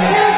So